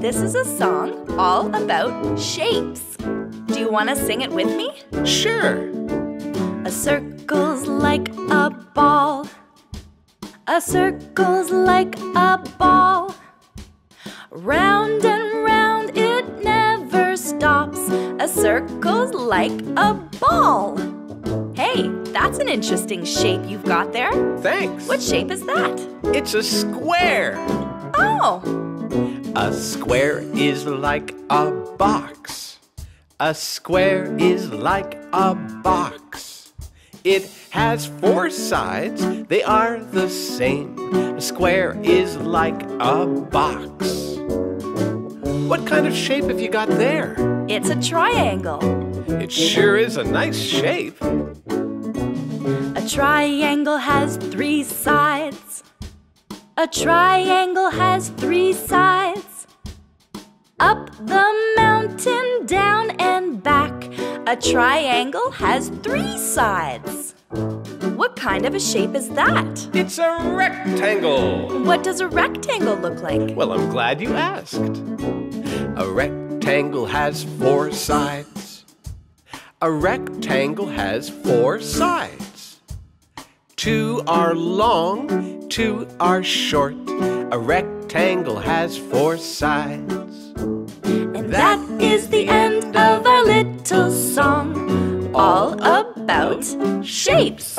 This is a song all about shapes. Do you want to sing it with me? Sure. A circle's like a ball. A circle's like a ball. Round and round it never stops. A circle's like a ball. Hey, that's an interesting shape you've got there. Thanks. What shape is that? It's a square. Oh, A square is like a box. A square is like a box. It has four sides, they are the same. A square is like a box. What kind of shape have you got there? it's a triangle. It sure is a nice shape. A triangle has three sides. A triangle has three sides. Up the mountain, down and back. A triangle has three sides. What kind of a shape is that? It's a rectangle. What does a rectangle look like? Well, I'm glad you asked. A rectangle has four sides. A rectangle has four sides. Two are long, two are short. A rectangle has four sides. And that is the end of our little song, all about shapes.